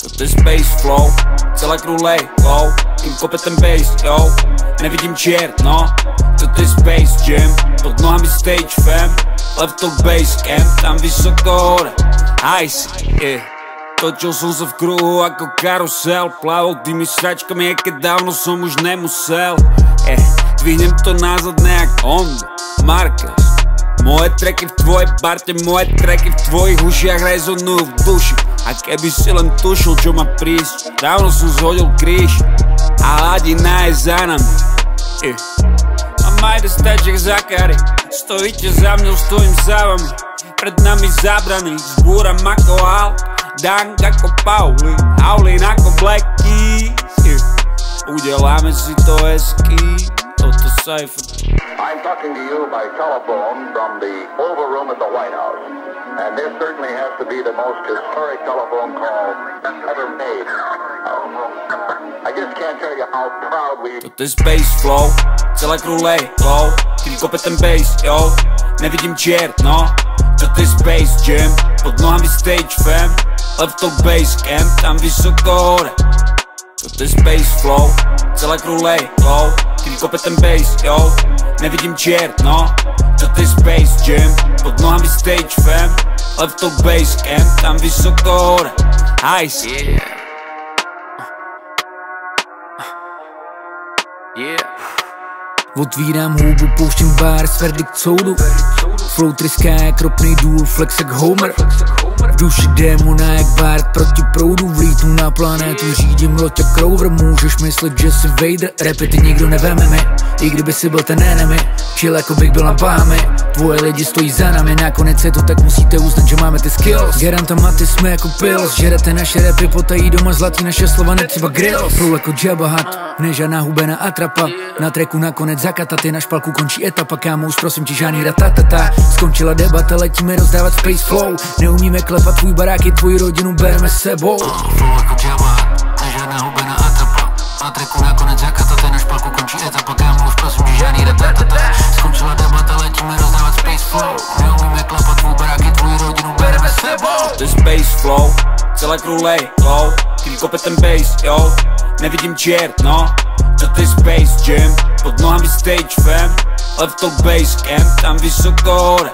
To je space flow, celá krulej, low Kým kope ten bass, yo Nevidím čert, no. To je space jam, pod nohami stage fam. Left base camp, tam vysoko hore. Ice, yeah. Točil som sa v kruhu ako karusel. Plavou tými sračkami, keď dávno som už nemusel eh, Dvihnem to nazad nejak Honda, Marquez Moje tracky v tvojej parte, moje tracky v tvojich ušiach rezonujú v duši. A keby si len tušil, čo ma prísť Dávno som zhodil kríž. A hladina je za nami. A majde staček za kary Stojíte za mnou, stojím za vami. Pred nami zabraný, zbúram ako Hulk Dank ako Pauli, Aulin ako Blackie yeah. Uděláme si to hezký, toto Cypher I'm talking to you by telephone from the Oval Room at the White House. And this certainly has to be the most historic telephone call ever made. I just can't tell you how proud we... Toto je Space Flow, celá krulej, low Když kope ten bass, yo Nevidím čert, no Toto je Space Jam, pod nohami stage fam Left base camp, tam vysoko hore Toto je space flow, celá krulej, low Když kope ten bass, yo Nevidím čert, no? Toto je space jam, pod nohami stage fam. Left base camp, tam vysoko hore. Ice Yeah. Yeah Otvírám hůbu, pouštím bar, verdikt soudu. Flow tryská jak ropný důl, flex jak Homer V duši démona jak Bart proti proudu Vlítnu na planétu, řídím loď jak Crover Můžeš myslet, že jsi Vader, repy ty nikdo neveme mi I kdyby si byl ten enemy, chill jako bych byl na Bahamy Tvoje lidi stojí za nami, nakonec je to tak musíte uznat, že máme ty skills Garantama ty jsme jako pills, žerete naše repy, potají doma zlatý naše slova, netřeba grills Flow jako Jabba Hutt, nežádná hubená atrapa Na treku nakonec zakataty, na špalku končí etapa, kámo, už prosím ti žádný ratatata Skončila debata, letíme rozdávat space flow Neumíme klepat tvůj barák i tvoji rodinu, bereme s sebou. Flow jako Jabba, nežádná hubená atrapa Na treku nakonec zakataty, na špalku končí etapa, kámo, už prosím ti žádný ratatata Skončila debata, letíme rozdávat space flow. Neumíme klepat tvůj barák i tvoji rodinu, bereme s sebou. To je space flow, celá krulej, low Když kope ten bass, yo Nevidím čert, no. To je space jam, pod nohami stage fam Left base camp, tam vysoko hore